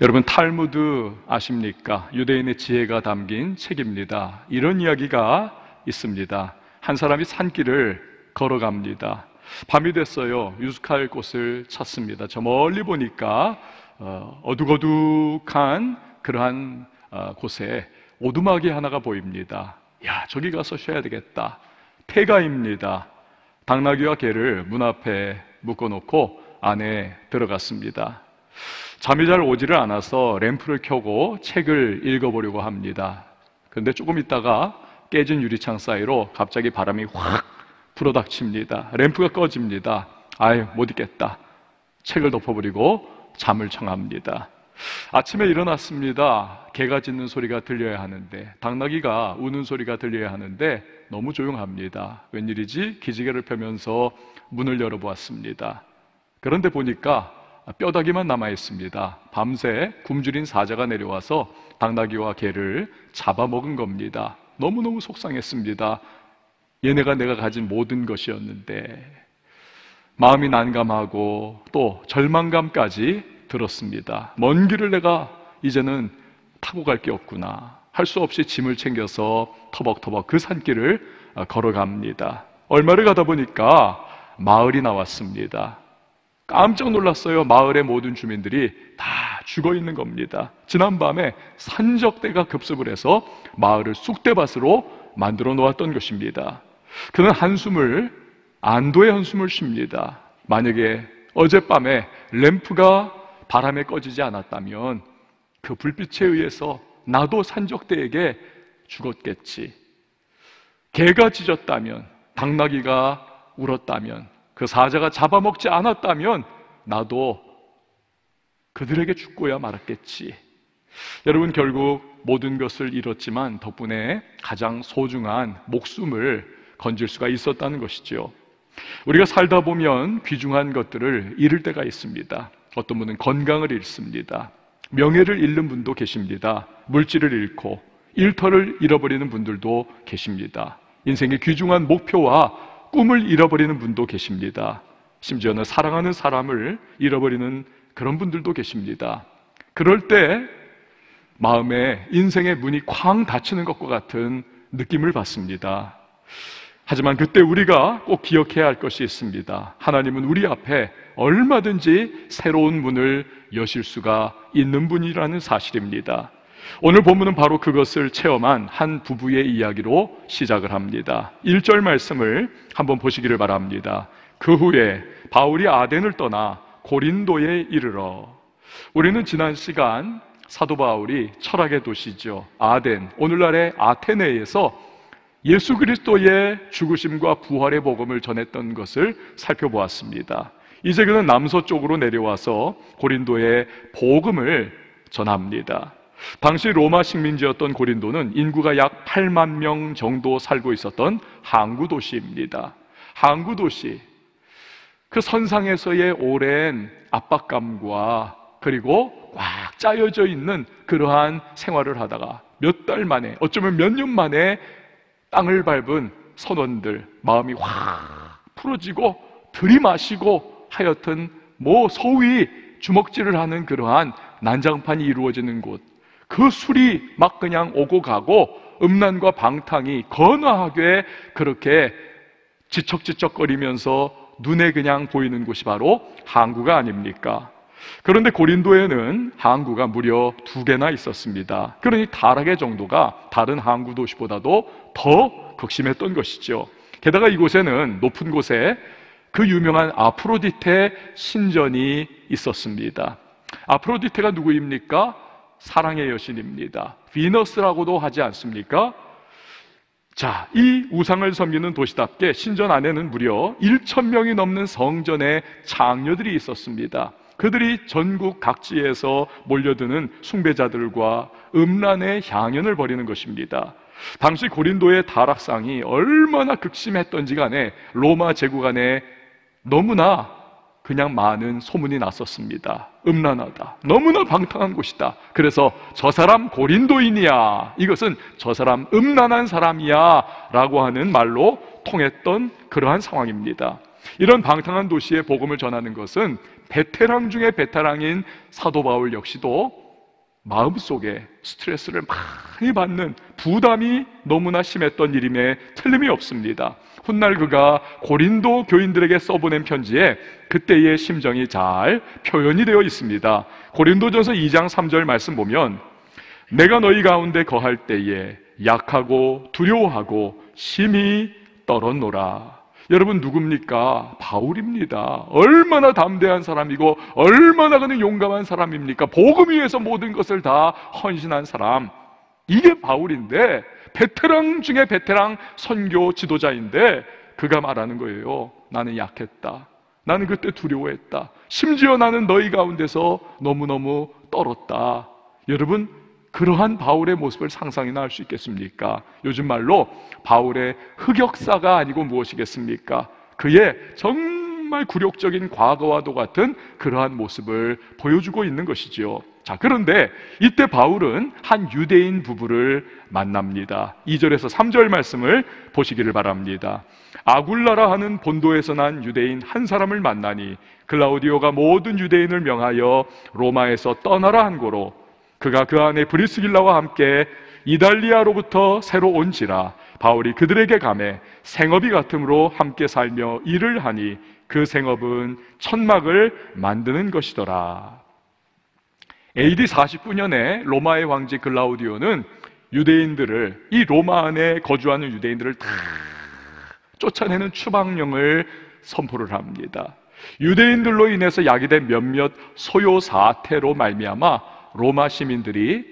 여러분 탈무드 아십니까? 유대인의 지혜가 담긴 책입니다. 이런 이야기가 있습니다. 한 사람이 산길을 걸어갑니다. 밤이 됐어요. 유숙할 곳을 찾습니다. 저 멀리 보니까 어, 어둑어둑한 그러한 어, 곳에 오두막이 하나가 보입니다. 야, 저기 가서 쉬어야 되겠다. 폐가입니다. 당나귀와 개를 문 앞에 묶어놓고 안에 들어갔습니다. 잠이 잘 오지를 않아서 램프를 켜고 책을 읽어보려고 합니다. 그런데 조금 있다가 깨진 유리창 사이로 갑자기 바람이 확 불어닥칩니다. 램프가 꺼집니다. 아유, 못 있겠다. 책을 덮어버리고 잠을 청합니다. 아침에 일어났습니다. 개가 짖는 소리가 들려야 하는데, 당나귀가 우는 소리가 들려야 하는데, 너무 조용합니다. 웬일이지? 기지개를 펴면서 문을 열어보았습니다. 그런데 보니까 뼈다귀만 남아 있습니다. 밤새 굶주린 사자가 내려와서 당나귀와 개를 잡아먹은 겁니다. 너무너무 속상했습니다. 얘네가 내가 가진 모든 것이었는데, 마음이 난감하고 또 절망감까지 들었습니다. 먼 길을 내가 이제는 타고 갈 게 없구나. 할 수 없이 짐을 챙겨서 터벅터벅 그 산길을 걸어갑니다. 얼마를 가다 보니까 마을이 나왔습니다. 깜짝 놀랐어요. 마을의 모든 주민들이 다 죽어 있는 겁니다. 지난밤에 산적대가 급습을 해서 마을을 쑥대밭으로 만들어 놓았던 것입니다. 그는 한숨을, 안도의 한숨을 쉽니다. 만약에 어젯밤에 램프가 바람에 꺼지지 않았다면 그 불빛에 의해서 나도 산적대에게 죽었겠지. 개가 짖었다면, 당나귀가 울었다면, 그 사자가 잡아먹지 않았다면 나도 그들에게 죽고야 말았겠지. 여러분 결국 모든 것을 잃었지만 덕분에 가장 소중한 목숨을 건질 수가 있었다는 것이죠. 우리가 살다 보면 귀중한 것들을 잃을 때가 있습니다. 어떤 분은 건강을 잃습니다. 명예를 잃는 분도 계십니다. 물질을 잃고 일터를 잃어버리는 분들도 계십니다. 인생의 귀중한 목표와 꿈을 잃어버리는 분도 계십니다. 심지어는 사랑하는 사람을 잃어버리는 그런 분들도 계십니다. 그럴 때 마음에 인생의 문이 쾅 닫히는 것과 같은 느낌을 받습니다. 하지만 그때 우리가 꼭 기억해야 할 것이 있습니다. 하나님은 우리 앞에 얼마든지 새로운 문을 여실 수가 있는 분이라는 사실입니다. 오늘 본문은 바로 그것을 체험한 한 부부의 이야기로 시작을 합니다. 1절 말씀을 한번 보시기를 바랍니다. 그 후에 바울이 아덴을 떠나 고린도에 이르러 우리는 지난 시간 사도 바울이 철학의 도시죠. 아덴, 오늘날의 아테네에서 예수 그리스도의 죽으심과 부활의 복음을 전했던 것을 살펴보았습니다. 이제 그는 남서쪽으로 내려와서 고린도의 복음을 전합니다. 당시 로마 식민지였던 고린도는 인구가 약 8만 명 정도 살고 있었던 항구 도시입니다. 항구 도시. 그 선상에서의 오랜 압박감과 그리고 꽉 짜여져 있는 그러한 생활을 하다가 몇 달 만에, 어쩌면 몇 년 만에 땅을 밟은 선원들 마음이 확 풀어지고 들이마시고 하여튼 뭐 소위 주먹질을 하는 그러한 난장판이 이루어지는 곳. 그 술이 막 그냥 오고 가고 음란과 방탕이 건화하게 그렇게 지척지척거리면서 눈에 그냥 보이는 곳이 바로 항구가 아닙니까? 그런데 고린도에는 항구가 무려 두 개나 있었습니다. 그러니 타락의 정도가 다른 항구 도시보다도 더 극심했던 것이죠. 게다가 이곳에는 높은 곳에 그 유명한 아프로디테 신전이 있었습니다. 아프로디테가 누구입니까? 사랑의 여신입니다. 비너스라고도 하지 않습니까? 자, 이 우상을 섬기는 도시답게 신전 안에는 무려 1천 명이 넘는 성전의 장녀들이 있었습니다. 그들이 전국 각지에서 몰려드는 숭배자들과 음란의 향연을 벌이는 것입니다. 당시 고린도의 다락상이 얼마나 극심했던지 간에 로마 제국 안에 너무나 그냥 많은 소문이 났었습니다. 음란하다. 너무나 방탕한 곳이다. 그래서 저 사람 고린도인이야. 이것은 저 사람 음란한 사람이야. 라고 하는 말로 통했던 그러한 상황입니다. 이런 방탕한 도시에 복음을 전하는 것은 베테랑 중에 베테랑인 사도 바울 역시도 마음속에 스트레스를 많이 받는 부담이 너무나 심했던 일임에 틀림이 없습니다. 훗날 그가 고린도 교인들에게 써보낸 편지에 그때의 심정이 잘 표현이 되어 있습니다. 고린도전서 2장 3절 말씀 보면 내가 너희 가운데 거할 때에 약하고 두려워하고 심히 떨었노라. 여러분 누굽니까? 바울입니다. 얼마나 담대한 사람이고 얼마나 그는 용감한 사람입니까? 복음 위해서 모든 것을 다 헌신한 사람. 이게 바울인데 베테랑 중에 베테랑 선교 지도자인데 그가 말하는 거예요. 나는 약했다. 나는 그때 두려워했다. 심지어 나는 너희 가운데서 너무너무 떨었다. 여러분 그러한 바울의 모습을 상상이나 할 수 있겠습니까? 요즘 말로 바울의 흑역사가 아니고 무엇이겠습니까? 그의 정말 굴욕적인 과거와도 같은 그러한 모습을 보여주고 있는 것이지요. 자, 그런데 이때 바울은 한 유대인 부부를 만납니다. 2절에서 3절 말씀을 보시기를 바랍니다. 아굴라라 하는 본도에서 난 유대인 한 사람을 만나니 글라우디오가 모든 유대인을 명하여 로마에서 떠나라 한 고로 그가 그 안에 브리스길라와 함께 이달리아로부터 새로 온지라 바울이 그들에게 감해 생업이 같음으로 함께 살며 일을 하니 그 생업은 천막을 만드는 것이더라. AD 49년에 로마의 황제 글라우디오는 유대인들을 이 로마 안에 거주하는 유대인들을 다 쫓아내는 추방령을 선포를 합니다. 유대인들로 인해서 야기된 몇몇 소요 사태로 말미암아 로마 시민들이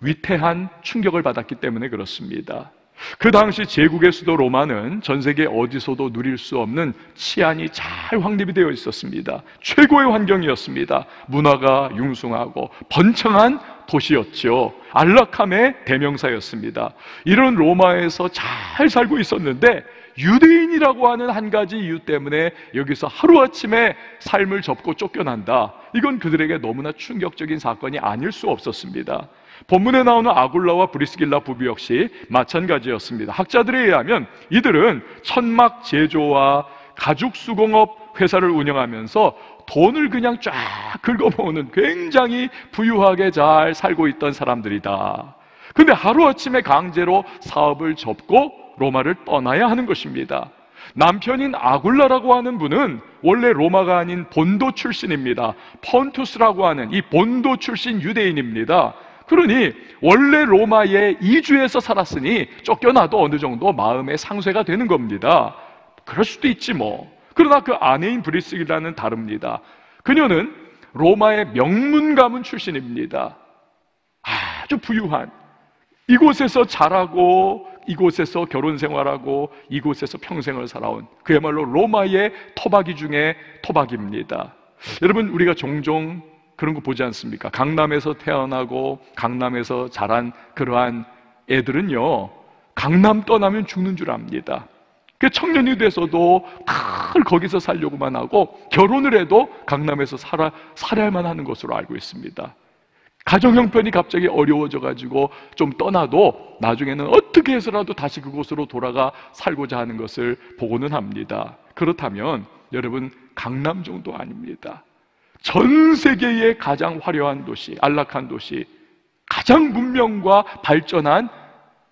위태한 충격을 받았기 때문에 그렇습니다. 그 당시 제국의 수도 로마는 전 세계 어디서도 누릴 수 없는 치안이 잘 확립이 되어 있었습니다. 최고의 환경이었습니다. 문화가 융숭하고 번창한 도시였죠. 안락함의 대명사였습니다. 이런 로마에서 잘 살고 있었는데 유대인이라고 하는 한 가지 이유 때문에 여기서 하루아침에 삶을 접고 쫓겨난다. 이건 그들에게 너무나 충격적인 사건이 아닐 수 없었습니다. 본문에 나오는 아굴라와 브리스길라 부부 역시 마찬가지였습니다. 학자들에 의하면 이들은 천막 제조와 가죽 수공업 회사를 운영하면서 돈을 그냥 쫙 긁어모으는 굉장히 부유하게 잘 살고 있던 사람들이다. 근데 하루아침에 강제로 사업을 접고 로마를 떠나야 하는 것입니다. 남편인 아굴라라고 하는 분은 원래 로마가 아닌 본도 출신입니다. 폰투스라고 하는 이 본도 출신 유대인입니다. 그러니 원래 로마에 이주해서 살았으니 쫓겨나도 어느 정도 마음의 상쇄가 되는 겁니다. 그럴 수도 있지 뭐. 그러나 그 아내인 브리스기라는 다릅니다. 그녀는 로마의 명문 가문 출신입니다. 아주 부유한 이곳에서 자라고 이곳에서 결혼 생활하고 이곳에서 평생을 살아온 그야말로 로마의 토박이 중에 토박입니다. 여러분 우리가 종종 그런 거 보지 않습니까? 강남에서 태어나고 강남에서 자란 그러한 애들은요 강남 떠나면 죽는 줄 압니다. 그 청년이 돼서도 늘 거기서 살려고만 하고 결혼을 해도 강남에서 살아 살아야만 하는 것으로 알고 있습니다. 가정 형편이 갑자기 어려워져 가지고 좀 떠나도 나중에는 어떻게 해서라도 다시 그곳으로 돌아가 살고자 하는 것을 보고는 합니다. 그렇다면 여러분 강남 정도 아닙니다. 전 세계의 가장 화려한 도시, 안락한 도시, 가장 문명과 발전한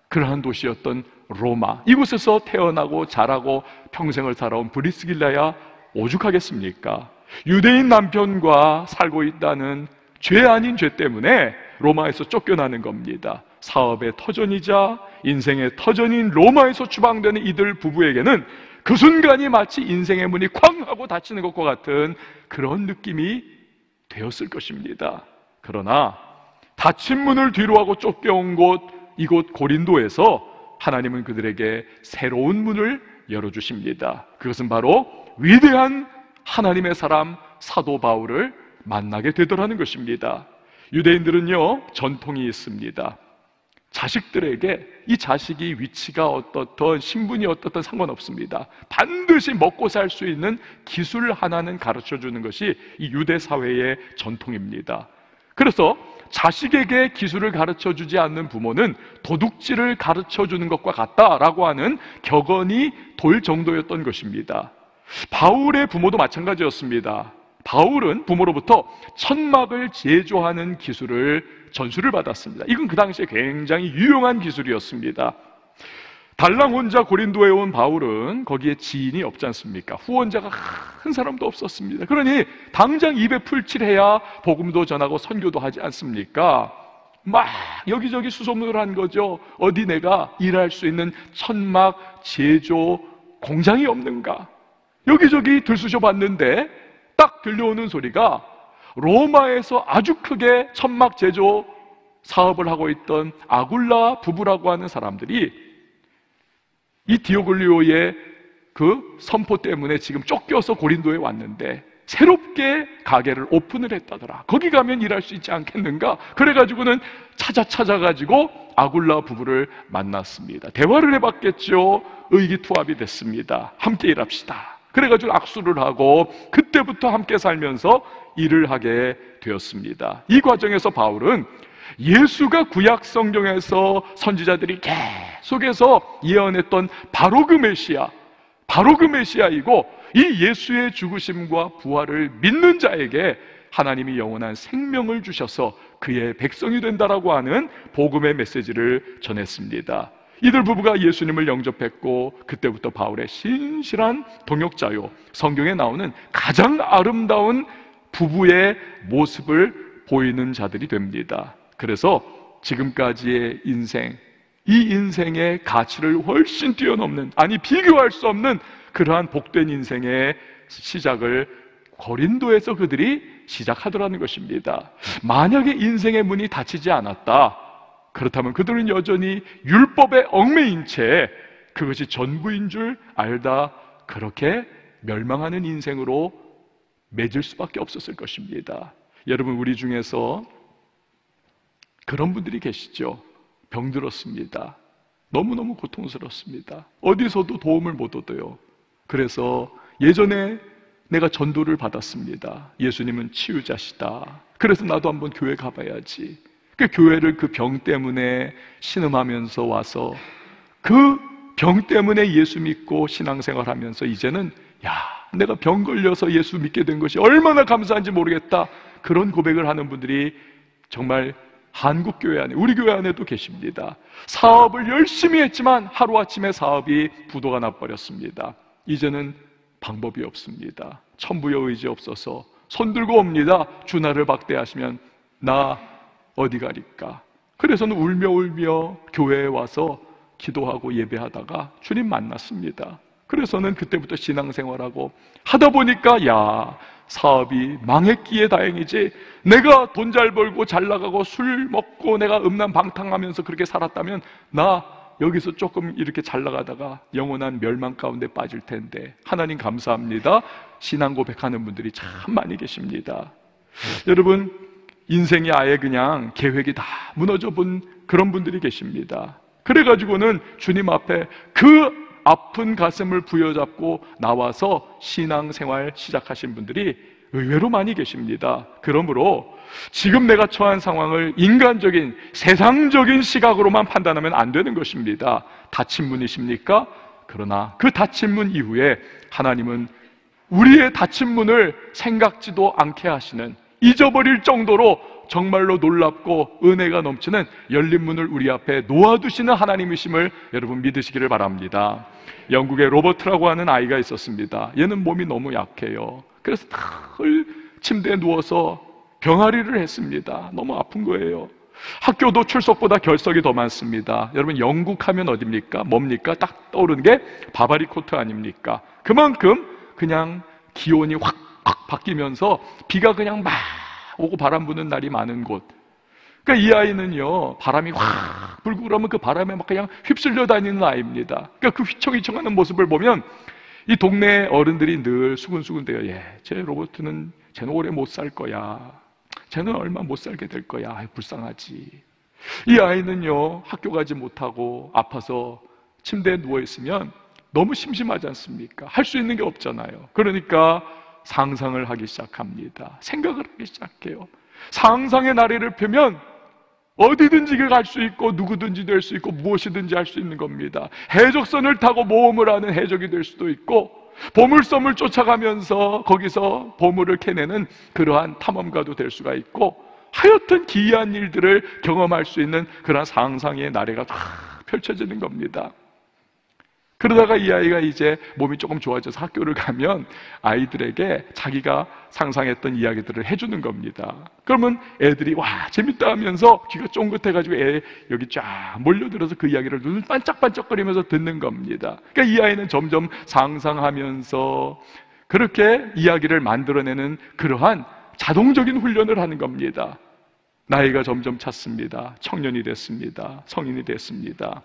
그러한 도시였던 로마. 이곳에서 태어나고 자라고 평생을 살아온 브리스길라야 오죽하겠습니까? 유대인 남편과 살고 있다는 죄 아닌 죄 때문에 로마에서 쫓겨나는 겁니다. 사업의 터전이자 인생의 터전인 로마에서 추방되는 이들 부부에게는 그 순간이 마치 인생의 문이 쾅 하고 닫히는 것과 같은 그런 느낌이 되었을 것입니다. 그러나 닫힌 문을 뒤로 하고 쫓겨온 곳 이곳 고린도에서 하나님은 그들에게 새로운 문을 열어 주십니다. 그것은 바로 위대한 하나님의 사람 사도 바울을 만나게 되더라는 것입니다. 유대인들은요, 전통이 있습니다. 자식들에게 이 자식이 위치가 어떻든 신분이 어떻든 상관없습니다. 반드시 먹고 살 수 있는 기술 하나는 가르쳐 주는 것이 이 유대 사회의 전통입니다. 그래서 자식에게 기술을 가르쳐 주지 않는 부모는 도둑질을 가르쳐 주는 것과 같다라고 하는 격언이 돌 정도였던 것입니다. 바울의 부모도 마찬가지였습니다. 바울은 부모로부터 천막을 제조하는 기술을 전수를 받았습니다. 이건 그 당시에 굉장히 유용한 기술이었습니다. 달랑 혼자 고린도에 온 바울은 거기에 지인이 없지 않습니까? 후원자가 큰 사람도 없었습니다. 그러니 당장 입에 풀칠해야 복음도 전하고 선교도 하지 않습니까? 막 여기저기 수소문을 한 거죠. 어디 내가 일할 수 있는 천막 제조 공장이 없는가? 여기저기 들쑤셔 봤는데 딱 들려오는 소리가 로마에서 아주 크게 천막 제조 사업을 하고 있던 아굴라 부부라고 하는 사람들이 이 디오글리오의 그 선포 때문에 지금 쫓겨서 고린도에 왔는데 새롭게 가게를 오픈을 했다더라. 거기 가면 일할 수 있지 않겠는가? 그래가지고는 찾아 찾아가지고 아굴라 부부를 만났습니다. 대화를 해봤겠죠. 의기투합이 됐습니다. 함께 일합시다. 그래가지고 악수를 하고 그때부터 함께 살면서 일을 하게 되었습니다. 이 과정에서 바울은 예수가 구약 성경에서 선지자들이 계속해서 예언했던 바로 그 메시아, 바로 그 메시아이고 이 예수의 죽으심과 부활을 믿는 자에게 하나님이 영원한 생명을 주셔서 그의 백성이 된다라고 하는 복음의 메시지를 전했습니다. 이들 부부가 예수님을 영접했고 그때부터 바울의 신실한 동역자요 성경에 나오는 가장 아름다운 부부의 모습을 보이는 자들이 됩니다. 그래서 지금까지의 인생, 이 인생의 가치를 훨씬 뛰어넘는, 아니, 비교할 수 없는 그러한 복된 인생의 시작을 거린도에서 그들이 시작하더라는 것입니다. 만약에 인생의 문이 닫히지 않았다. 그렇다면 그들은 여전히 율법에 얽매인 채 그것이 전부인 줄 알다 그렇게 멸망하는 인생으로 맺을 수밖에 없었을 것입니다. 여러분, 우리 중에서 그런 분들이 계시죠. 병들었습니다. 너무너무 고통스럽습니다. 어디서도 도움을 못 얻어요. 그래서 예전에 내가 전도를 받았습니다. 예수님은 치유자시다. 그래서 나도 한번 교회 가봐야지. 그 교회를 그 병 때문에 신음하면서 와서 그 병 때문에 예수 믿고 신앙생활 하면서 이제는 야, 내가 병 걸려서 예수 믿게 된 것이 얼마나 감사한지 모르겠다. 그런 고백을 하는 분들이 정말 한국 교회 안에, 우리 교회 안에도 계십니다. 사업을 열심히 했지만 하루아침에 사업이 부도가 나 버렸습니다. 이제는 방법이 없습니다. 천부여 의지 없어서 손 들고 옵니다. 주나를 박대하시면 나 어디 가리까? 그래서는 울며 울며 교회에 와서 기도하고 예배하다가 주님 만났습니다. 그래서는 그때부터 신앙생활하고 하다 보니까 야 사업이 망했기에 다행이지 내가 돈 잘 벌고 잘 나가고 술 먹고 내가 음란 방탕하면서 그렇게 살았다면 나 여기서 조금 이렇게 잘 나가다가 영원한 멸망 가운데 빠질 텐데 하나님 감사합니다 신앙 고백하는 분들이 참 많이 계십니다 여러분 인생이 아예 그냥 계획이 다 무너져 본 그런 분들이 계십니다 그래가지고는 주님 앞에 그 아픈 가슴을 부여잡고 나와서 신앙생활 시작하신 분들이 의외로 많이 계십니다. 그러므로 지금 내가 처한 상황을 인간적인 세상적인 시각으로만 판단하면 안 되는 것입니다. 닫힌 문이십니까? 그러나 그 닫힌 문 이후에 하나님은 우리의 닫힌 문을 생각지도 않게 하시는 잊어버릴 정도로 정말로 놀랍고 은혜가 넘치는 열린 문을 우리 앞에 놓아두시는 하나님이심을 여러분 믿으시기를 바랍니다. 영국에 로버트라고 하는 아이가 있었습니다. 얘는 몸이 너무 약해요. 그래서 늘 침대에 누워서 병아리를 했습니다. 너무 아픈 거예요. 학교도 출석보다 결석이 더 많습니다. 여러분 영국 하면 어딥니까? 뭡니까? 딱 떠오르는 게 바바리 코트 아닙니까? 그만큼 그냥 기온이 확, 확 바뀌면서 비가 그냥 막 오고 바람 부는 날이 많은 곳. 그러니까 이 아이는요, 바람이 확 불고 그러면 그 바람에 막 그냥 휩쓸려 다니는 아이입니다. 그러니까 그 휘청휘청하는 모습을 보면 이 동네 어른들이 늘 수근수근대요. 예, 제 로버트는 쟤는 오래 못 살 거야. 쟤는 얼마 못 살게 될 거야. 아이, 불쌍하지. 이 아이는요, 학교 가지 못하고 아파서 침대에 누워있으면 너무 심심하지 않습니까? 할 수 있는 게 없잖아요. 그러니까 상상을 하기 시작합니다. 생각을 하기 시작해요. 상상의 나래를 펴면 어디든지 갈 수 있고 누구든지 될 수 있고 무엇이든지 할 수 있는 겁니다. 해적선을 타고 모험을 하는 해적이 될 수도 있고 보물섬을 쫓아가면서 거기서 보물을 캐내는 그러한 탐험가도 될 수가 있고 하여튼 기이한 일들을 경험할 수 있는 그러한 상상의 나래가 다 펼쳐지는 겁니다. 그러다가 이 아이가 이제 몸이 조금 좋아져서 학교를 가면 아이들에게 자기가 상상했던 이야기들을 해주는 겁니다. 그러면 애들이 와 재밌다 하면서 귀가 쫑긋해가지고 애 여기 쫙 몰려들어서 그 이야기를 눈을 반짝반짝거리면서 듣는 겁니다. 그러니까 이 아이는 점점 상상하면서 그렇게 이야기를 만들어내는 그러한 자동적인 훈련을 하는 겁니다. 나이가 점점 찼습니다. 청년이 됐습니다. 성인이 됐습니다.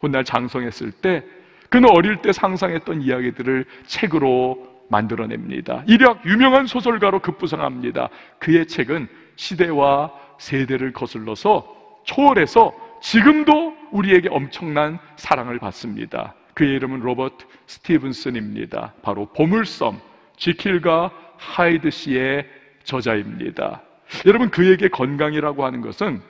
훗날 장성했을 때 그는 어릴 때 상상했던 이야기들을 책으로 만들어냅니다. 일약 유명한 소설가로 급부상합니다. 그의 책은 시대와 세대를 거슬러서 초월해서 지금도 우리에게 엄청난 사랑을 받습니다. 그의 이름은 로버트 스티븐슨입니다. 바로 보물섬, 지킬과 하이드 씨의 저자입니다. 여러분, 그에게 건강이라고 하는 것은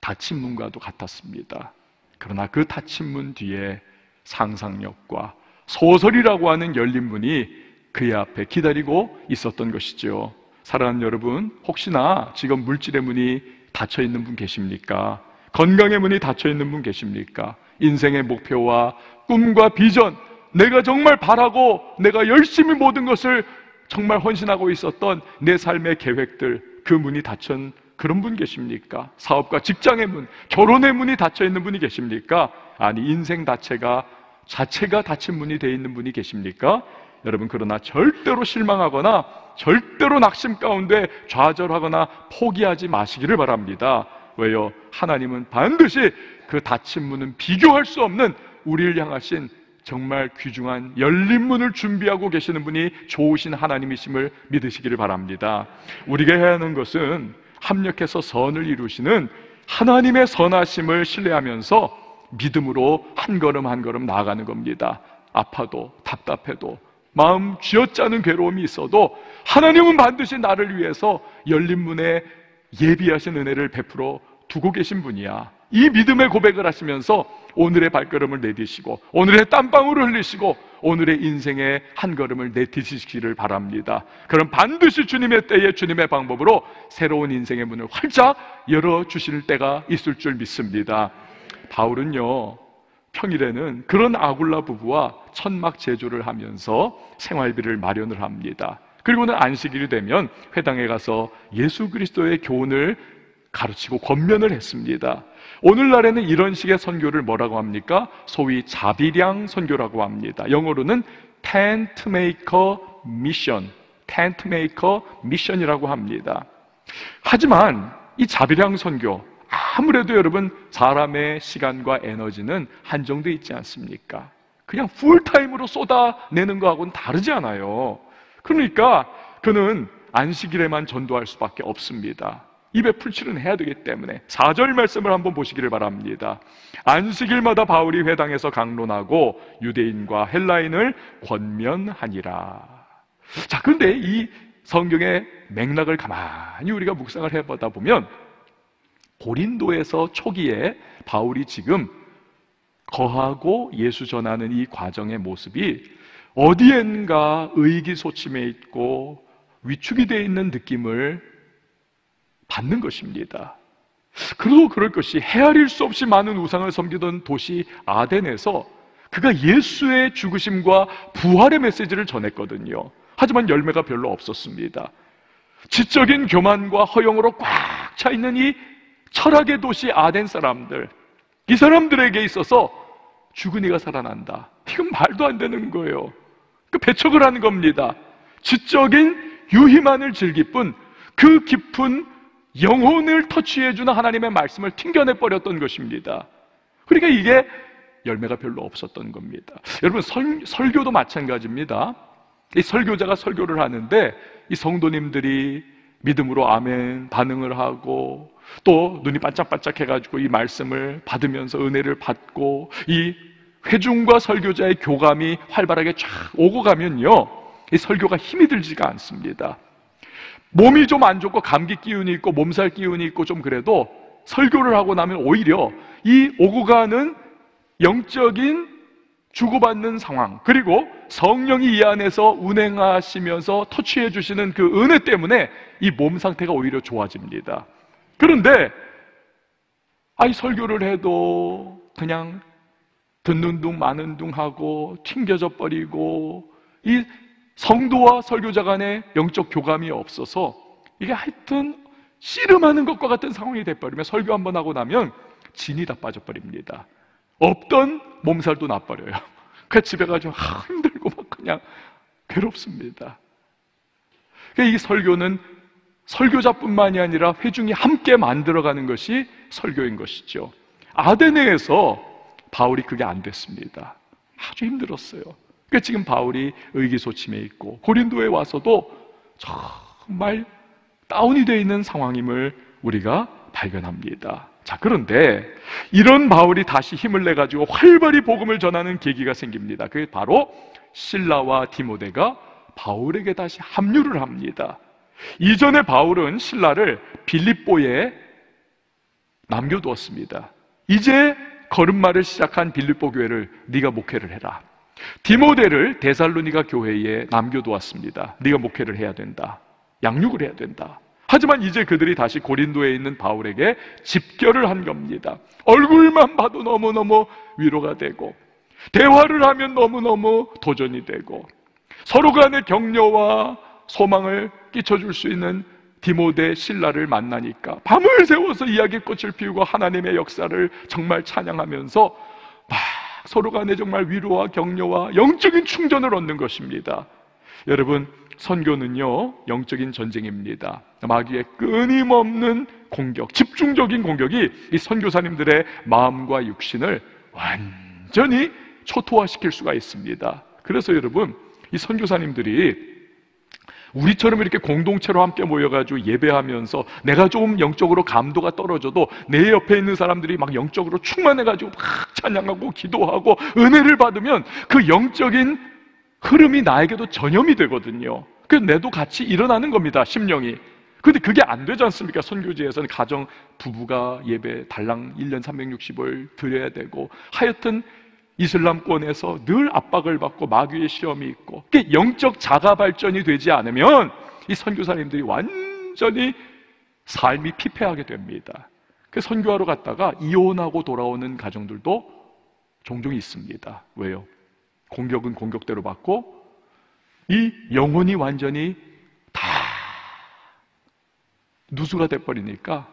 닫힌 문과도 같았습니다. 그러나 그 닫힌 문 뒤에 상상력과 소설이라고 하는 열린 문이 그의 앞에 기다리고 있었던 것이죠. 사랑하는 여러분, 혹시나 지금 물질의 문이 닫혀 있는 분 계십니까? 건강의 문이 닫혀 있는 분 계십니까? 인생의 목표와 꿈과 비전, 내가 정말 바라고 내가 열심히 모든 것을 정말 헌신하고 있었던 내 삶의 계획들, 그 문이 닫힌 그런 분 계십니까? 사업과 직장의 문, 결혼의 문이 닫혀 있는 분이 계십니까? 아니, 인생 자체가 자체가 닫힌 문이 되어 있는 분이 계십니까? 여러분 그러나 절대로 실망하거나 절대로 낙심 가운데 좌절하거나 포기하지 마시기를 바랍니다. 왜요? 하나님은 반드시 그 닫힌 문은 비교할 수 없는 우리를 향하신 정말 귀중한 열린 문을 준비하고 계시는 분이 좋으신 하나님이심을 믿으시기를 바랍니다. 우리가 해야 하는 것은 합력해서 선을 이루시는 하나님의 선하심을 신뢰하면서 믿음으로 한 걸음 한 걸음 나아가는 겁니다. 아파도 답답해도 마음 쥐어짜는 괴로움이 있어도 하나님은 반드시 나를 위해서 열린 문에 예비하신 은혜를 베풀어 두고 계신 분이야. 이 믿음의 고백을 하시면서 오늘의 발걸음을 내디시고 오늘의 땀방울을 흘리시고 오늘의 인생의 한 걸음을 내디시기를 바랍니다. 그럼 반드시 주님의 때에 주님의 방법으로 새로운 인생의 문을 활짝 열어 주실 때가 있을 줄 믿습니다. 바울은요, 평일에는 그런 아굴라 부부와 천막 제조를 하면서 생활비를 마련을 합니다. 그리고는 안식일이 되면 회당에 가서 예수 그리스도의 교훈을 가르치고 권면을 했습니다. 오늘날에는 이런 식의 선교를 뭐라고 합니까? 소위 자비량 선교라고 합니다. 영어로는 tent maker mission, tent maker mission이라고 합니다. 하지만 이 자비량 선교, 아무래도 여러분 사람의 시간과 에너지는 한정돼 있지 않습니까? 그냥 풀타임으로 쏟아내는 거하고는 다르지 않아요. 그러니까 그는 안식일에만 전도할 수밖에 없습니다. 입에 풀칠은 해야 되기 때문에 4절 말씀을 한번 보시기를 바랍니다. 안식일마다 바울이 회당에서 강론하고 유대인과 헬라인을 권면하니라. 자, 그런데 이 성경의 맥락을 가만히 우리가 묵상을 해보다 보면 고린도에서 초기에 바울이 지금 거하고 예수 전하는 이 과정의 모습이 어디엔가 의기소침해 있고 위축이 되어 있는 느낌을 받는 것입니다. 그리고 그럴 것이 헤아릴 수 없이 많은 우상을 섬기던 도시 아덴에서 그가 예수의 죽으심과 부활의 메시지를 전했거든요. 하지만 열매가 별로 없었습니다. 지적인 교만과 허영으로 꽉 차 있는 이 철학의 도시 아덴 사람들, 이 사람들에게 있어서 죽은 이가 살아난다. 이건 말도 안 되는 거예요. 그 배척을 하는 겁니다. 지적인 유희만을 즐길 뿐, 그 깊은 영혼을 터치해주는 하나님의 말씀을 튕겨내 버렸던 것입니다. 그러니까 이게 열매가 별로 없었던 겁니다. 여러분, 설, 설교도 마찬가지입니다. 이 설교자가 설교를 하는데, 이 성도님들이 믿음으로 아멘 반응을 하고, 또 눈이 반짝반짝 해가지고 이 말씀을 받으면서 은혜를 받고 이 회중과 설교자의 교감이 활발하게 쫙 오고 가면요. 이 설교가 힘이 들지가 않습니다. 몸이 좀 안 좋고 감기 기운이 있고 몸살 기운이 있고 좀 그래도 설교를 하고 나면 오히려 이 오고 가는 영적인 주고받는 상황, 그리고 성령이 이 안에서 운행하시면서 터치해 주시는 그 은혜 때문에 이 몸 상태가 오히려 좋아집니다. 그런데, 아이, 설교를 해도 그냥 듣는 둥 마는 둥 하고 튕겨져 버리고 이 성도와 설교자 간의 영적 교감이 없어서 이게 하여튼 씨름하는 것과 같은 상황이 돼버리면 설교 한 번 하고 나면 진이 다 빠져버립니다. 없던 몸살도 나버려요. 그 집에 가서 힘들고 막 그냥 괴롭습니다. 그러니까 이 설교는 설교자뿐만이 아니라 회중이 함께 만들어가는 것이 설교인 것이죠. 아데네에서 바울이 그게 안 됐습니다. 아주 힘들었어요. 그러니까 지금 바울이 의기소침해 있고 고린도에 와서도 정말 다운이 되어 있는 상황임을 우리가 발견합니다. 자, 그런데 이런 바울이 다시 힘을 내 가지고 활발히 복음을 전하는 계기가 생깁니다. 그게 바로 신라와 디모데가 바울에게 다시 합류를 합니다. 이전에 바울은 신라를 빌립보에 남겨두었습니다. 이제 걸음마를 시작한 빌립보 교회를 네가 목회를 해라. 디모데를 데살로니가 교회에 남겨두었습니다. 네가 목회를 해야 된다. 양육을 해야 된다. 하지만 이제 그들이 다시 고린도에 있는 바울에게 집결을 한 겁니다. 얼굴만 봐도 너무너무 위로가 되고, 대화를 하면 너무너무 도전이 되고, 서로 간의 격려와 소망을 끼쳐줄 수 있는 디모데 신라를 만나니까 밤을 새워서 이야기꽃을 피우고 하나님의 역사를 정말 찬양하면서 막 서로 간에 정말 위로와 격려와 영적인 충전을 얻는 것입니다. 여러분, 선교는요, 영적인 전쟁입니다. 마귀의 끊임없는 공격, 집중적인 공격이 이 선교사님들의 마음과 육신을 완전히 초토화시킬 수가 있습니다. 그래서 여러분, 이 선교사님들이 우리처럼 이렇게 공동체로 함께 모여가지고 예배하면서 내가 좀 영적으로 감도가 떨어져도 내 옆에 있는 사람들이 막 영적으로 충만해가지고 막 찬양하고 기도하고 은혜를 받으면 그 영적인 흐름이 나에게도 전염이 되거든요. 그 내도 같이 일어나는 겁니다. 심령이. 근데 그게 안 되지 않습니까? 선교지에서는 가정 부부가 예배 달랑 1년 360을 드려야 되고 하여튼 이슬람권에서 늘 압박을 받고 마귀의 시험이 있고 영적 자가 발전이 되지 않으면 이 선교사님들이 완전히 삶이 피폐하게 됩니다. 그 선교하러 갔다가 이혼하고 돌아오는 가정들도 종종 있습니다. 왜요? 공격은 공격대로 받고 이 영혼이 완전히 다 누수가 돼버리니까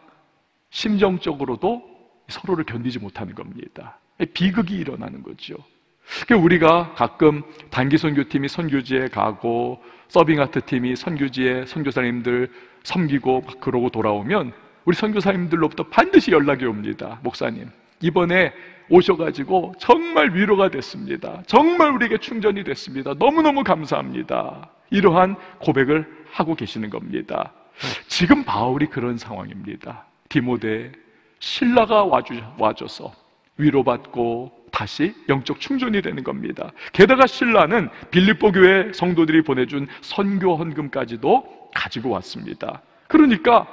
심정적으로도 서로를 견디지 못하는 겁니다. 비극이 일어나는 거죠. 그러니까 우리가 가끔 단기 선교팀이 선교지에 가고 서빙아트 팀이 선교지에 선교사님들 섬기고 막 그러고 돌아오면 우리 선교사님들로부터 반드시 연락이 옵니다. 목사님, 이번에 오셔가지고 정말 위로가 됐습니다. 정말 우리에게 충전이 됐습니다. 너무너무 감사합니다. 이러한 고백을 하고 계시는 겁니다. 지금 바울이 그런 상황입니다. 디모데 신라가 와주, 와줘서 위로받고 다시 영적 충전이 되는 겁니다. 게다가 신라는 빌립보 교회 성도들이 보내준 선교 헌금까지도 가지고 왔습니다. 그러니까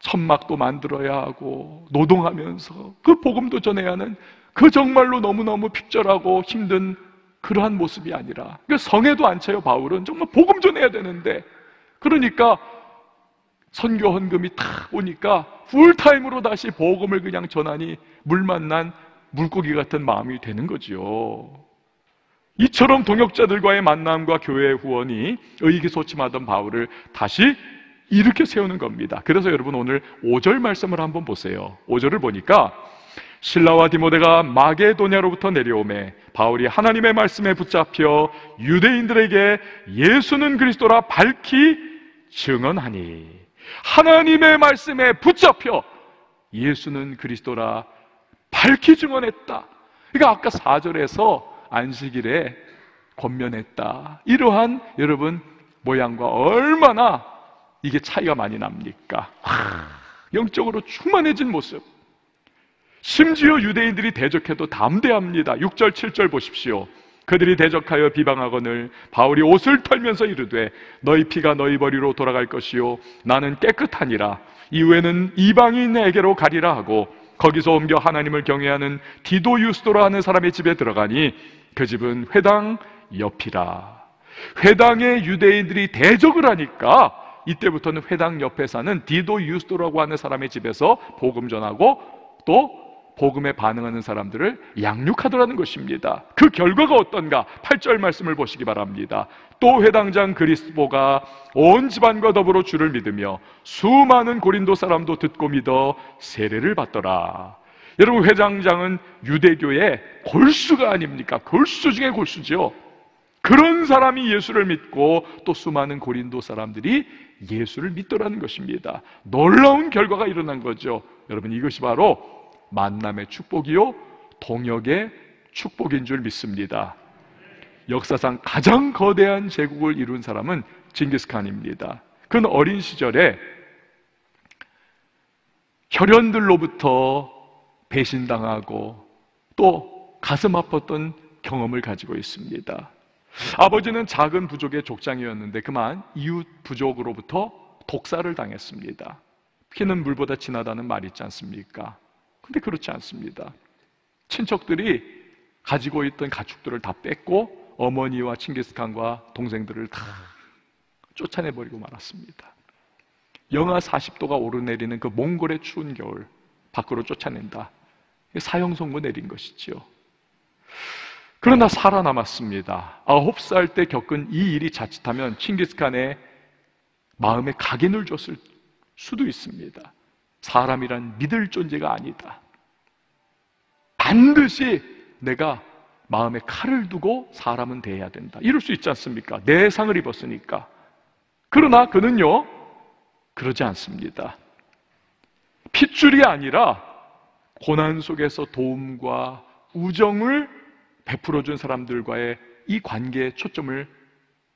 천막도 만들어야 하고 노동하면서 그 복음도 전해야 하는 그 정말로 너무너무 핍절하고 힘든 그러한 모습이 아니라 그 성에도 안 차요 바울은 정말 복음 전해야 되는데 그러니까 선교 헌금이 탁 오니까 풀타임으로 다시 복음을 그냥 전하니 물 만 난 물고기 같은 마음이 되는 거지요. 이처럼 동역자들과의 만남과 교회의 후원이 의기소침하던 바울을 다시 이렇게 세우는 겁니다. 그래서 여러분 오늘 5절 말씀을 한번 보세요. 5절을 보니까 신라와 디모데가 마게도냐로부터 내려오매 바울이 하나님의 말씀에 붙잡혀 유대인들에게 예수는 그리스도라 밝히 증언하니 하나님의 말씀에 붙잡혀 예수는 그리스도라 밝히 증언했다. 그러니까 아까 4절에서 안식일에 권면했다. 이러한 여러분 모양과 얼마나 이게 차이가 많이 납니까? 하, 영적으로 충만해진 모습. 심지어 유대인들이 대적해도 담대합니다. 6절, 7절 보십시오. 그들이 대적하여 비방하거늘 바울이 옷을 털면서 이르되 너희 피가 너희 머리로 돌아갈 것이요 나는 깨끗하니라 이후에는 이방인에게로 가리라 하고 거기서 옮겨 하나님을 경외하는 디도 유스도라 하는 사람의 집에 들어가니 그 집은 회당 옆이라. 회당에 유대인들이 대적을 하니까 이때부터는 회당 옆에 사는 디도 유스도라고 하는 사람의 집에서 복음 전하고 또 복음에 반응하는 사람들을 양육하더라는 것입니다. 그 결과가 어떤가? 8절 말씀을 보시기 바랍니다. 또 회당장 그리스보가 온 집안과 더불어 주를 믿으며 수많은 고린도 사람도 듣고 믿어 세례를 받더라. 여러분 회장장은 유대교의 골수가 아닙니까? 골수 중에 골수죠. 그런 사람이 예수를 믿고 또 수많은 고린도 사람들이 예수를 믿더라는 것입니다. 놀라운 결과가 일어난 거죠. 여러분 이것이 바로 만남의 축복이요 동역의 축복인 줄 믿습니다. 역사상 가장 거대한 제국을 이룬 사람은 징기스칸입니다. 그는 어린 시절에 혈연들로부터 배신당하고 또 가슴 아팠던 경험을 가지고 있습니다. 아버지는 작은 부족의 족장이었는데 그만 이웃 부족으로부터 독사를 당했습니다. 피는 물보다 진하다는 말 있지 않습니까? 근데 그렇지 않습니다. 친척들이 가지고 있던 가축들을 다 뺏고 어머니와 칭기스칸과 동생들을 다 쫓아내버리고 말았습니다. 영하 40도가 오르내리는 그 몽골의 추운 겨울 밖으로 쫓아낸다. 사형선고 내린 것이지요. 그러나 살아남았습니다. 아홉 살 때 겪은 이 일이 자칫하면 칭기스칸의 마음에 각인을 줬을 수도 있습니다. 사람이란 믿을 존재가 아니다. 반드시 내가 마음에 칼을 두고 사람은 대해야 된다. 이럴 수 있지 않습니까? 내 상을 입었으니까. 그러나 그는요, 그러지 않습니다. 핏줄이 아니라 고난 속에서 도움과 우정을 베풀어준 사람들과의 이 관계에 초점을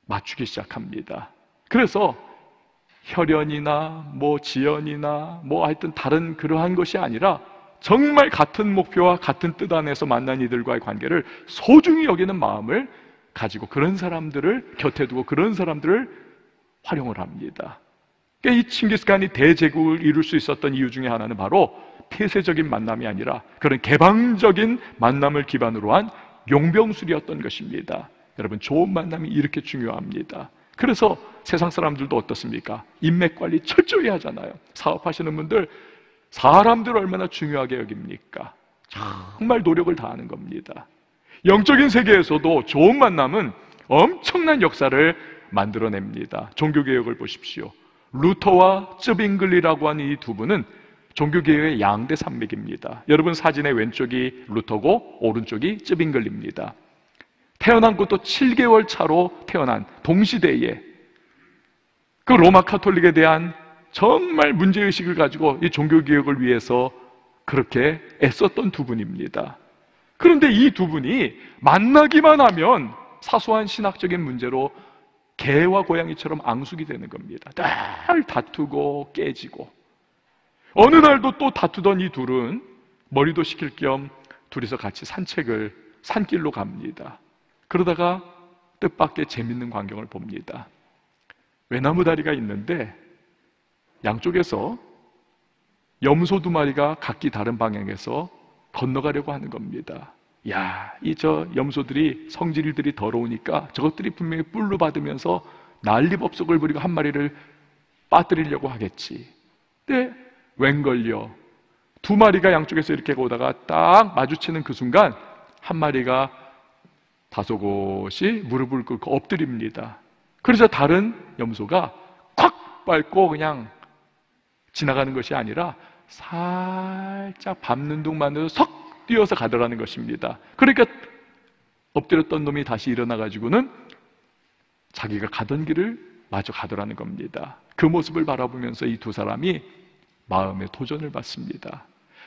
맞추기 시작합니다. 그래서 혈연이나 뭐 지연이나 뭐 하여튼 다른 그러한 것이 아니라 정말 같은 목표와 같은 뜻 안에서 만난 이들과의 관계를 소중히 여기는 마음을 가지고 그런 사람들을 곁에 두고 그런 사람들을 활용을 합니다. 그러니까 이 칭기스칸이 대제국을 이룰 수 있었던 이유 중에 하나는 바로 폐쇄적인 만남이 아니라 그런 개방적인 만남을 기반으로 한 용병술이었던 것입니다. 여러분 좋은 만남이 이렇게 중요합니다. 그래서 세상 사람들도 어떻습니까? 인맥 관리 철저히 하잖아요. 사업하시는 분들 사람들 얼마나 중요하게 여깁니까? 정말 노력을 다하는 겁니다. 영적인 세계에서도 좋은 만남은 엄청난 역사를 만들어냅니다. 종교개혁을 보십시오. 루터와 쯔빙글리라고 하는 이 두 분은 종교개혁의 양대 산맥입니다. 여러분 사진의 왼쪽이 루터고 오른쪽이 쯔빙글리입니다. 태어난 것도 7개월 차로 태어난 동시대에 그 로마 카톨릭에 대한 정말 문제의식을 가지고 이 종교개혁을 위해서 그렇게 애썼던 두 분입니다. 그런데 이 두 분이 만나기만 하면 사소한 신학적인 문제로 개와 고양이처럼 앙숙이 되는 겁니다. 늘 다투고 깨지고. 어느 날도 또 다투던 이 둘은 머리도 식힐 겸 둘이서 같이 산책을 산길로 갑니다. 그러다가 뜻밖의 재밌는 광경을 봅니다. 외나무 다리가 있는데 양쪽에서 염소 두 마리가 각기 다른 방향에서 건너가려고 하는 겁니다. 야, 이 저 염소들이 성질들이 더러우니까 저것들이 분명히 뿔로 받으면서 난리법석을 부리고 한 마리를 빠뜨리려고 하겠지. 근데 웬걸요? 두 마리가 양쪽에서 이렇게 오다가 딱 마주치는 그 순간 한 마리가 다소곳이 무릎을 꿇고 엎드립니다. 그래서 다른 염소가 콱 밟고 그냥 지나가는 것이 아니라 살짝 밟는 동만으로 석 뛰어서 가더라는 것입니다. 그러니까 엎드렸던 놈이 다시 일어나 가지고는 자기가 가던 길을 마저 가더라는 겁니다. 그 모습을 바라보면서 이 두 사람이 마음의 도전을 받습니다.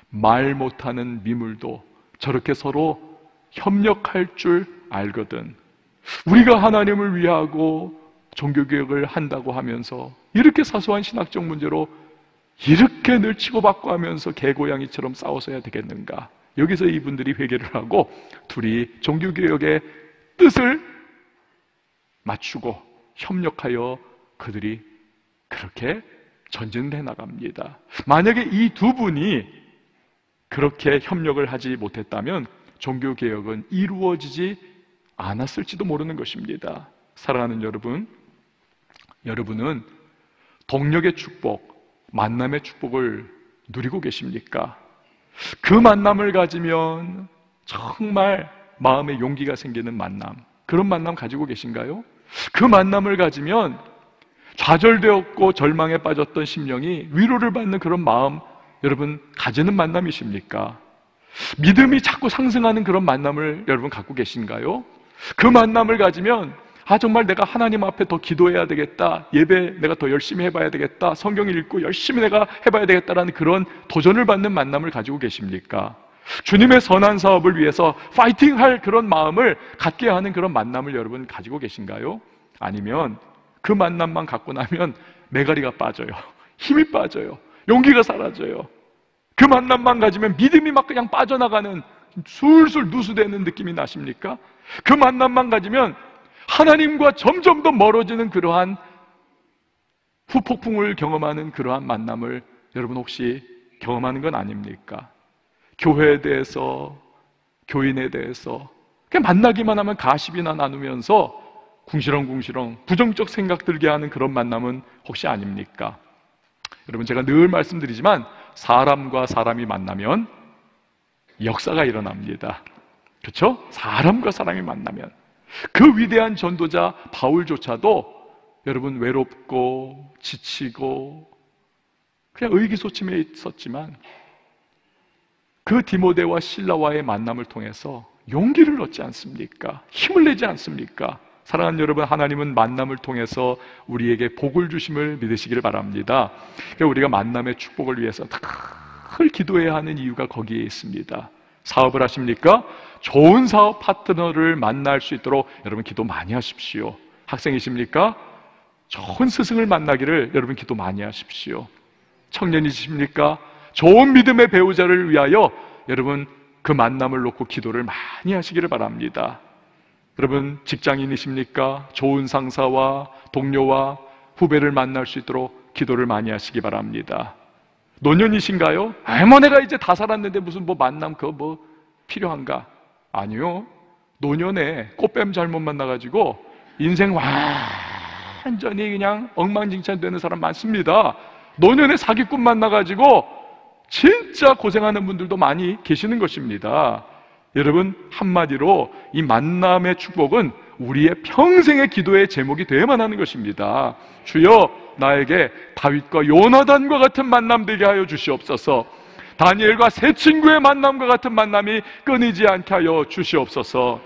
말 못하는 미물도 저렇게 서로 협력할 줄 알거든. 우리가 하나님을 위하고 종교개혁을 한다고 하면서 이렇게 사소한 신학적 문제로 이렇게 늘 치고받고 하면서 개고양이처럼 싸워서야 되겠는가? 여기서 이분들이 회개를 하고 둘이 종교개혁의 뜻을 맞추고 협력하여 그들이 그렇게 전진해 나갑니다. 만약에 이 두 분이 그렇게 협력을 하지 못했다면 종교개혁은 이루어지지 않았을지도 모르는 것입니다. 사랑하는 여러분, 여러분은 동력의 축복, 만남의 축복을 누리고 계십니까? 그 만남을 가지면 정말 마음에 용기가 생기는 만남, 그런 만남 가지고 계신가요? 그 만남을 가지면 좌절되었고 절망에 빠졌던 심령이 위로를 받는 그런 마음 여러분 가지는 만남이십니까? 믿음이 자꾸 상승하는 그런 만남을 여러분 갖고 계신가요? 그 만남을 가지면 아 정말 내가 하나님 앞에 더 기도해야 되겠다. 예배 내가 더 열심히 해봐야 되겠다. 성경 읽고 열심히 내가 해봐야 되겠다라는 그런 도전을 받는 만남을 가지고 계십니까? 주님의 선한 사업을 위해서 파이팅 할 그런 마음을 갖게 하는 그런 만남을 여러분 가지고 계신가요? 아니면 그 만남만 갖고 나면 메가리가 빠져요. 힘이 빠져요. 용기가 사라져요. 그 만남만 가지면 믿음이 막 그냥 빠져나가는 술술 누수되는 느낌이 나십니까? 그 만남만 가지면 하나님과 점점 더 멀어지는 그러한 후폭풍을 경험하는 그러한 만남을 여러분 혹시 경험하는 건 아닙니까? 교회에 대해서, 교인에 대해서 그냥 만나기만 하면 가십이나 나누면서 궁시렁궁시렁 부정적 생각 들게 하는 그런 만남은 혹시 아닙니까? 여러분 제가 늘 말씀드리지만 사람과 사람이 만나면 역사가 일어납니다. 그렇죠? 사람과 사람이 만나면 그 위대한 전도자 바울조차도 여러분 외롭고 지치고 그냥 의기소침해 있었지만 그 디모데와 신라와의 만남을 통해서 용기를 얻지 않습니까? 힘을 내지 않습니까? 사랑하는 여러분, 하나님은 만남을 통해서 우리에게 복을 주심을 믿으시기를 바랍니다. 그러니까 우리가 만남의 축복을 위해서 늘 기도해야 하는 이유가 거기에 있습니다. 사업을 하십니까? 좋은 사업 파트너를 만날 수 있도록 여러분 기도 많이 하십시오. 학생이십니까? 좋은 스승을 만나기를 여러분 기도 많이 하십시오. 청년이십니까? 좋은 믿음의 배우자를 위하여 여러분 그 만남을 놓고 기도를 많이 하시기를 바랍니다. 여러분 직장인이십니까? 좋은 상사와 동료와 후배를 만날 수 있도록 기도를 많이 하시기 바랍니다. 노년이신가요? 내가 이제 다 살았는데 무슨 뭐 만남 그거 뭐 필요한가? 아니요. 노년에 꽃뱀 잘못 만나가지고 인생 완전히 그냥 엉망진창 되는 사람 많습니다. 노년에 사기꾼 만나가지고 진짜 고생하는 분들도 많이 계시는 것입니다. 여러분, 한마디로 이 만남의 축복은 우리의 평생의 기도의 제목이 되어야만 하는 것입니다. 주여, 나에게 다윗과 요나단과 같은 만남 되게 하여 주시옵소서. 다니엘과 새 친구의 만남과 같은 만남이 끊이지 않게 하여 주시옵소서.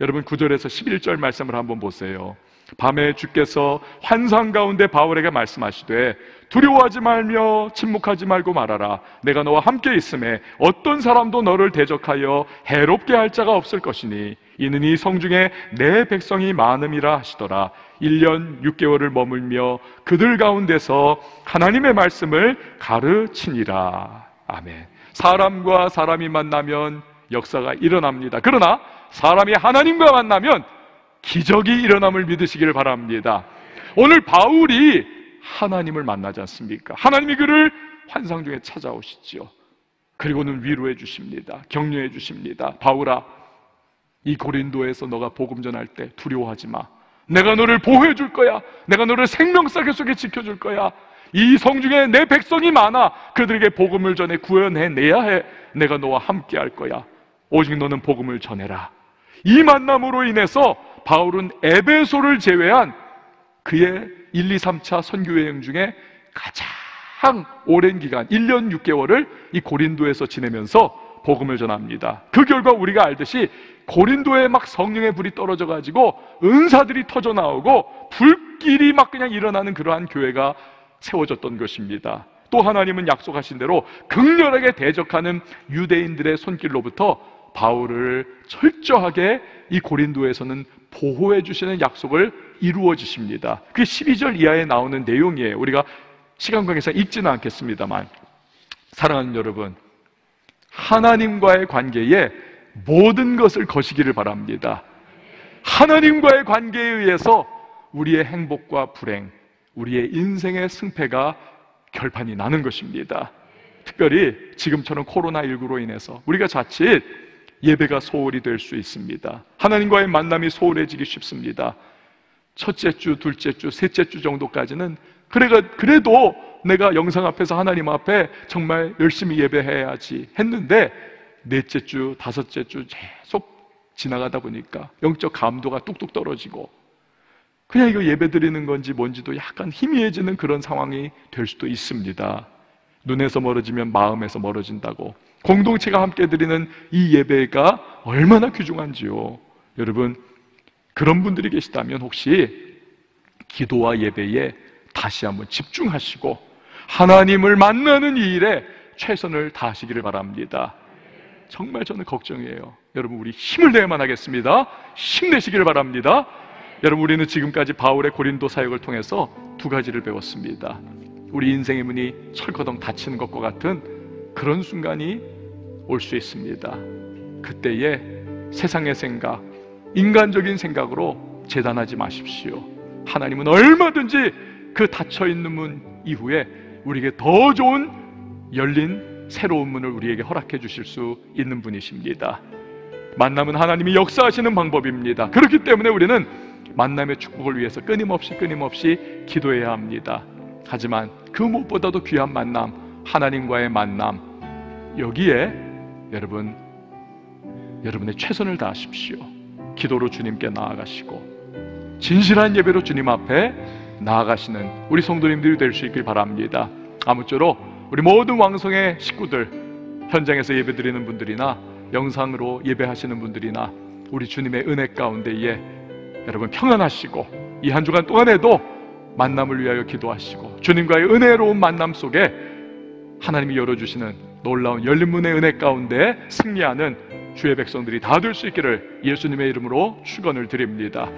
여러분 9절에서 11절 말씀을 한번 보세요. 밤에 주께서 환상 가운데 바울에게 말씀하시되 두려워하지 말며 침묵하지 말고 말하라. 내가 너와 함께 있음에 어떤 사람도 너를 대적하여 해롭게 할 자가 없을 것이니 이는 이 성중에 내 백성이 많음이라 하시더라. 1년 6개월을 머물며 그들 가운데서 하나님의 말씀을 가르치니라. 아멘. 사람과 사람이 만나면 역사가 일어납니다. 그러나 사람이 하나님과 만나면 기적이 일어남을 믿으시기를 바랍니다. 오늘 바울이 하나님을 만나지 않습니까? 하나님이 그를 환상 중에 찾아오시지요. 그리고는 위로해 주십니다. 격려해 주십니다. 바울아, 이 고린도에서 너가 복음 전할 때 두려워하지 마. 내가 너를 보호해 줄 거야. 내가 너를 생명사계 속에 지켜 줄 거야. 이 성중에 내 백성이 많아. 그들에게 복음을 전해 구원해 내야 해. 내가 너와 함께 할 거야. 오직 너는 복음을 전해라. 이 만남으로 인해서 바울은 에베소를 제외한 그의 1, 2, 3차 선교 여행 중에 가장 오랜 기간 1년 6개월을 이 고린도에서 지내면서 복음을 전합니다. 그 결과 우리가 알듯이 고린도에 막 성령의 불이 떨어져 가지고 은사들이 터져 나오고 불길이 막 그냥 일어나는 그러한 교회가 세워졌던 것입니다. 또 하나님은 약속하신 대로 극렬하게 대적하는 유대인들의 손길로부터 바울을 철저하게 이 고린도에서는 보호해 주시는 약속을 이루어 주십니다. 그게 12절 이하에 나오는 내용이에요. 우리가 시간 관계상 읽지는 않겠습니다만 사랑하는 여러분 하나님과의 관계에 모든 것을 거시기를 바랍니다. 하나님과의 관계에 의해서 우리의 행복과 불행, 우리의 인생의 승패가 결판이 나는 것입니다. 특별히 지금처럼 코로나19로 인해서 우리가 자칫 예배가 소홀히 될 수 있습니다. 하나님과의 만남이 소홀해지기 쉽습니다. 첫째 주, 둘째 주, 셋째 주 정도까지는 그래가 그래도 내가 영상 앞에서 하나님 앞에 정말 열심히 예배해야지 했는데 넷째 주, 다섯째 주 계속 지나가다 보니까 영적 감도가 뚝뚝 떨어지고 그냥 이거 예배 드리는 건지 뭔지도 약간 희미해지는 그런 상황이 될 수도 있습니다. 눈에서 멀어지면 마음에서 멀어진다고. 공동체가 함께 드리는 이 예배가 얼마나 귀중한지요. 여러분, 그런 분들이 계시다면 혹시 기도와 예배에 다시 한번 집중하시고 하나님을 만나는 이 일에 최선을 다하시기를 바랍니다. 정말 저는 걱정이에요. 여러분, 우리 힘을 내야만 하겠습니다. 힘내시기를 바랍니다. 여러분, 우리는 지금까지 바울의 고린도 사역을 통해서 두 가지를 배웠습니다. 우리 인생의 문이 철거덩 닫히는 것과 같은 그런 순간이 올 수 있습니다. 그때에 세상의 생각, 인간적인 생각으로 재단하지 마십시오. 하나님은 얼마든지 그 닫혀 있는 문 이후에 우리에게 더 좋은 열린 새로운 문을 우리에게 허락해 주실 수 있는 분이십니다. 만남은 하나님이 역사하시는 방법입니다. 그렇기 때문에 우리는 만남의 축복을 위해서 끊임없이 끊임없이 기도해야 합니다. 하지만 그 무엇보다도 귀한 만남, 하나님과의 만남, 여기에 여러분, 여러분의 최선을 다하십시오. 기도로 주님께 나아가시고, 진실한 예배로 주님 앞에 나아가시는 우리 성도님들이 될 수 있길 바랍니다. 아무쪼록 우리 모든 왕성의 식구들, 현장에서 예배 드리는 분들이나 영상으로 예배하시는 분들이나 우리 주님의 은혜 가운데에 여러분 평안하시고 이 한 주간 동안에도 만남을 위하여 기도하시고 주님과의 은혜로운 만남 속에 하나님이 열어주시는 놀라운 열린 문의 은혜 가운데 승리하는 주의 백성들이 다 될 수 있기를 예수님의 이름으로 축원을 드립니다.